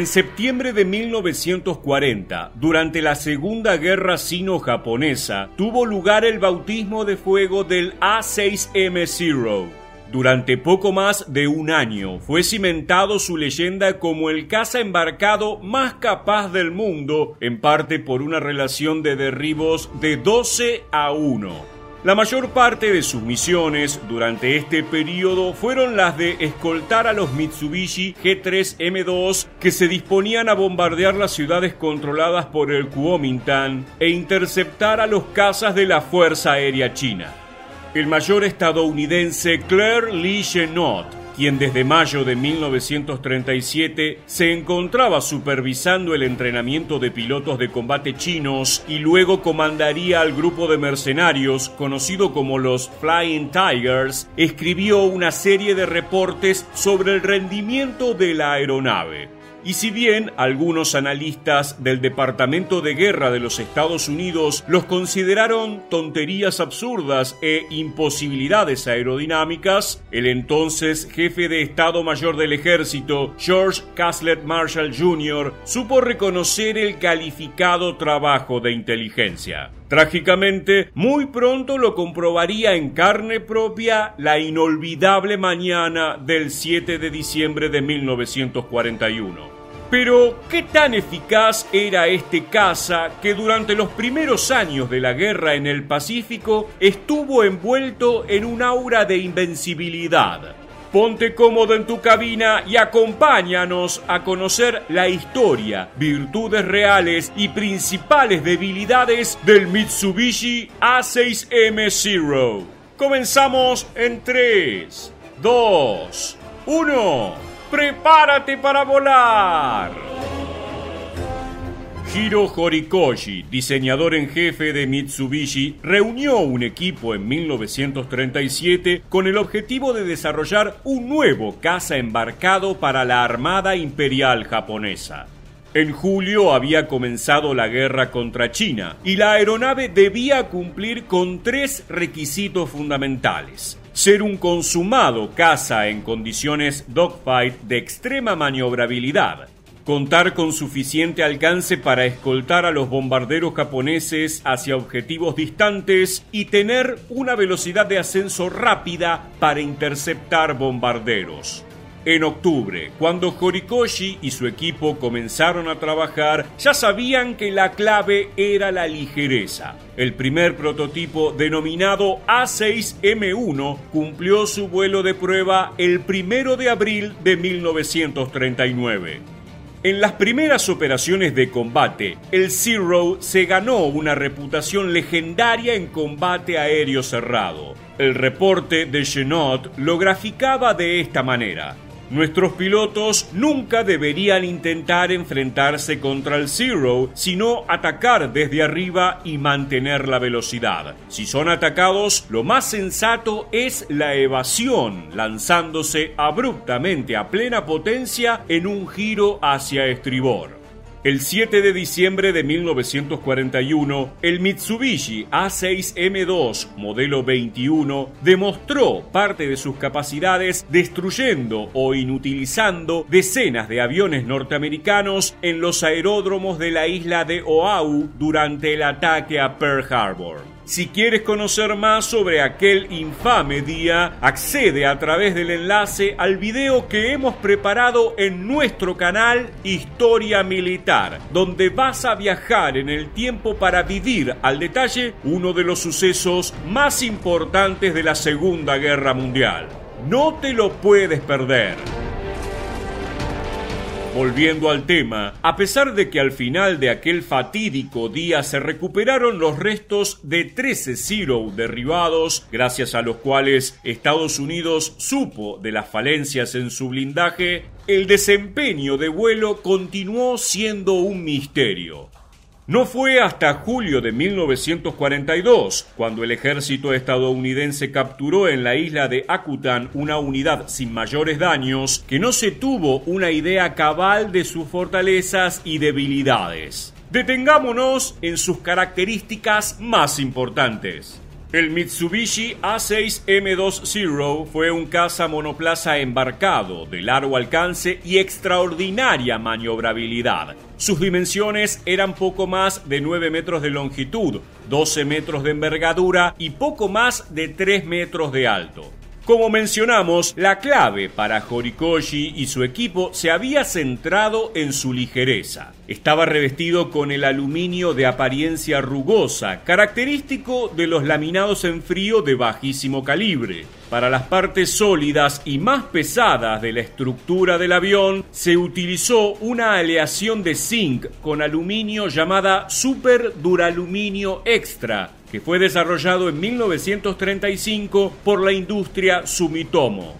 En septiembre de 1940, durante la Segunda Guerra Sino-Japonesa, tuvo lugar el bautismo de fuego del A6M Zero. Durante poco más de un año fue cimentado su leyenda como el caza embarcado más capaz del mundo, en parte por una relación de derribos de 12 a 1. La mayor parte de sus misiones durante este periodo fueron las de escoltar a los Mitsubishi G3M2 que se disponían a bombardear las ciudades controladas por el Kuomintang e interceptar a los cazas de la Fuerza Aérea China. El mayor estadounidense Claire Lee Chenot quien desde mayo de 1937 se encontraba supervisando el entrenamiento de pilotos de combate chinos y luego comandaría al grupo de mercenarios conocido como los Flying Tigers, escribió una serie de reportes sobre el rendimiento de la aeronave. Y si bien algunos analistas del Departamento de Guerra de los Estados Unidos los consideraron tonterías absurdas e imposibilidades aerodinámicas, el entonces jefe de Estado Mayor del Ejército, George Caslett Marshall Jr., supo reconocer el calificado trabajo de inteligencia. Trágicamente, muy pronto lo comprobaría en carne propia la inolvidable mañana del 7 de diciembre de 1941. Pero, ¿qué tan eficaz era este caza que durante los primeros años de la guerra en el Pacífico estuvo envuelto en un aura de invencibilidad? Ponte cómodo en tu cabina y acompáñanos a conocer la historia, virtudes reales y principales debilidades del Mitsubishi A6M Zero. Comenzamos en 3, 2, 1. ¡Prepárate para volar! Hiro Horikoshi, diseñador en jefe de Mitsubishi, reunió un equipo en 1937 con el objetivo de desarrollar un nuevo caza embarcado para la Armada Imperial japonesa. En julio había comenzado la guerra contra China y la aeronave debía cumplir con tres requisitos fundamentales. Ser un consumado caza en condiciones dogfight de extrema maniobrabilidad, contar con suficiente alcance para escoltar a los bombarderos japoneses hacia objetivos distantes y tener una velocidad de ascenso rápida para interceptar bombarderos. En octubre, cuando Horikoshi y su equipo comenzaron a trabajar, ya sabían que la clave era la ligereza. El primer prototipo, denominado A6M1, cumplió su vuelo de prueba el primero de abril de 1939. En las primeras operaciones de combate, el Zero se ganó una reputación legendaria en combate aéreo cerrado. El reporte de Chenot lo graficaba de esta manera. Nuestros pilotos nunca deberían intentar enfrentarse contra el Zero, sino atacar desde arriba y mantener la velocidad. Si son atacados, lo más sensato es la evasión, lanzándose abruptamente a plena potencia en un giro hacia estribor. El 7 de diciembre de 1941, el Mitsubishi A6M2 modelo 21 demostró parte de sus capacidades destruyendo o inutilizando decenas de aviones norteamericanos en los aeródromos de la isla de Oahu durante el ataque a Pearl Harbor. Si quieres conocer más sobre aquel infame día, accede a través del enlace al video que hemos preparado en nuestro canal Historia Militar, donde vas a viajar en el tiempo para vivir al detalle uno de los sucesos más importantes de la Segunda Guerra Mundial. No te lo puedes perder. Volviendo al tema, a pesar de que al final de aquel fatídico día se recuperaron los restos de 13 Zero derribados, gracias a los cuales Estados Unidos supo de las falencias en su blindaje, el desempeño de vuelo continuó siendo un misterio. No fue hasta julio de 1942 cuando el ejército estadounidense capturó en la isla de Akutan una unidad sin mayores daños que no se tuvo una idea cabal de sus fortalezas y debilidades. Detengámonos en sus características más importantes. El Mitsubishi A6M2 Zero fue un caza monoplaza embarcado de largo alcance y extraordinaria maniobrabilidad. Sus dimensiones eran poco más de 9 metros de longitud, 12 metros de envergadura y poco más de 3 metros de alto. Como mencionamos, la clave para Horikoshi y su equipo se había centrado en su ligereza. Estaba revestido con el aluminio de apariencia rugosa, característico de los laminados en frío de bajísimo calibre. Para las partes sólidas y más pesadas de la estructura del avión se utilizó una aleación de zinc con aluminio llamada Super Duraluminio Extra, que fue desarrollado en 1935 por la industria Sumitomo.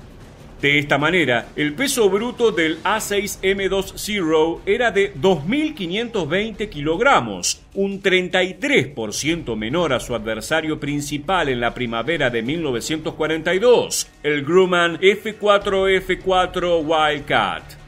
De esta manera, el peso bruto del A6M2 Zero era de 2.520 kilogramos, un 33% menor a su adversario principal en la primavera de 1942, el Grumman F4F4 Wildcat.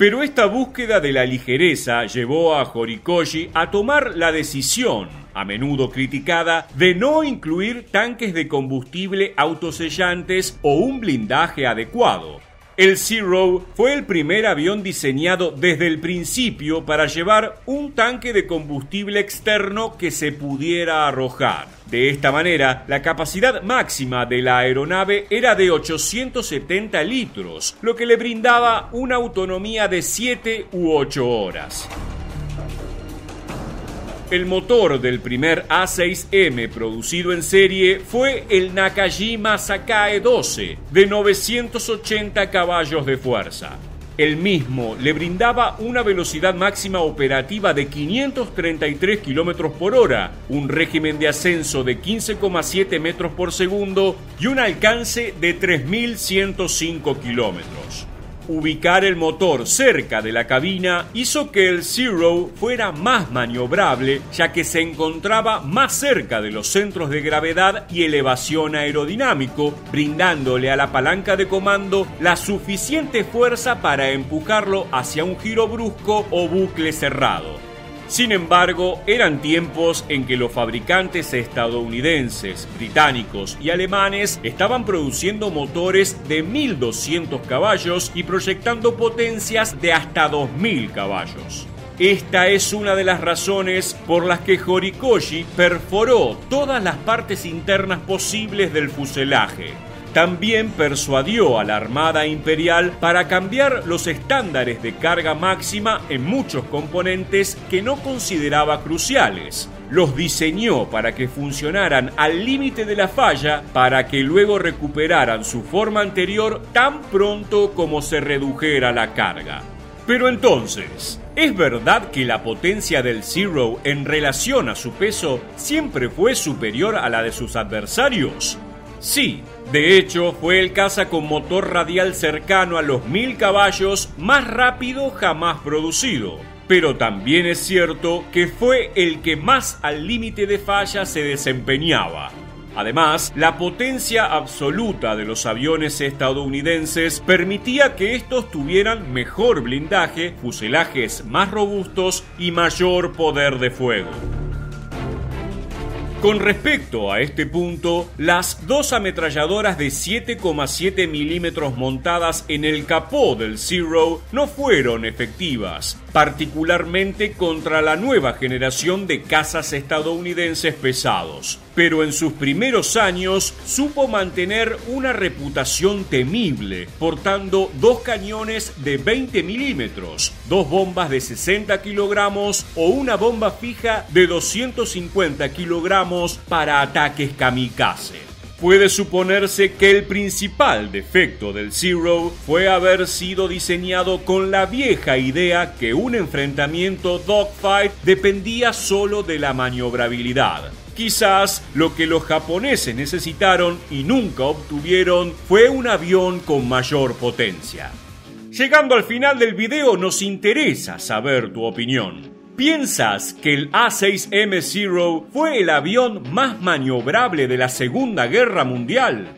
Pero esta búsqueda de la ligereza llevó a Horikoshi a tomar la decisión, a menudo criticada, de no incluir tanques de combustible autosellantes o un blindaje adecuado. El Zero fue el primer avión diseñado desde el principio para llevar un tanque de combustible externo que se pudiera arrojar. De esta manera, la capacidad máxima de la aeronave era de 870 litros, lo que le brindaba una autonomía de 7 u 8 horas. El motor del primer A6M producido en serie fue el Nakajima Sakae 12, de 980 caballos de fuerza. El mismo le brindaba una velocidad máxima operativa de 533 km por hora, un régimen de ascenso de 15,7 metros por segundo y un alcance de 3.105 kilómetros. Ubicar el motor cerca de la cabina hizo que el Zero fuera más maniobrable ya que se encontraba más cerca de los centros de gravedad y elevación aerodinámico, brindándole a la palanca de comando la suficiente fuerza para empujarlo hacia un giro brusco o bucle cerrado. Sin embargo, eran tiempos en que los fabricantes estadounidenses, británicos y alemanes estaban produciendo motores de 1200 caballos y proyectando potencias de hasta 2000 caballos. Esta es una de las razones por las que Horikoshi perforó todas las partes internas posibles del fuselaje, también persuadió a la Armada Imperial para cambiar los estándares de carga máxima en muchos componentes que no consideraba cruciales. Los diseñó para que funcionaran al límite de la falla para que luego recuperaran su forma anterior tan pronto como se redujera la carga. Pero entonces, ¿es verdad que la potencia del Zero en relación a su peso siempre fue superior a la de sus adversarios? Sí, de hecho fue el caza con motor radial cercano a los 1000 caballos más rápido jamás producido. Pero también es cierto que fue el que más al límite de falla se desempeñaba. Además, la potencia absoluta de los aviones estadounidenses permitía que estos tuvieran mejor blindaje, fuselajes más robustos y mayor poder de fuego. Con respecto a este punto, las dos ametralladoras de 7,7 milímetros montadas en el capó del Zero no fueron efectivas, particularmente contra la nueva generación de cazas estadounidenses pesados. Pero en sus primeros años supo mantener una reputación temible, portando dos cañones de 20 milímetros, dos bombas de 60 kilogramos o una bomba fija de 250 kilogramos para ataques kamikaze. Puede suponerse que el principal defecto del Zero fue haber sido diseñado con la vieja idea que un enfrentamiento dogfight dependía solo de la maniobrabilidad. Quizás lo que los japoneses necesitaron y nunca obtuvieron fue un avión con mayor potencia. Llegando al final del video nos interesa saber tu opinión. ¿Piensas que el A6M0 fue el avión más maniobrable de la Segunda Guerra Mundial?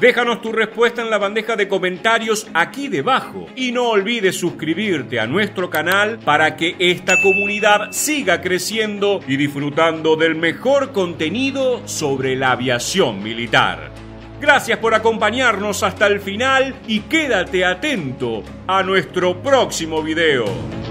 Déjanos tu respuesta en la bandeja de comentarios aquí debajo y no olvides suscribirte a nuestro canal para que esta comunidad siga creciendo y disfrutando del mejor contenido sobre la aviación militar. Gracias por acompañarnos hasta el final y quédate atento a nuestro próximo video.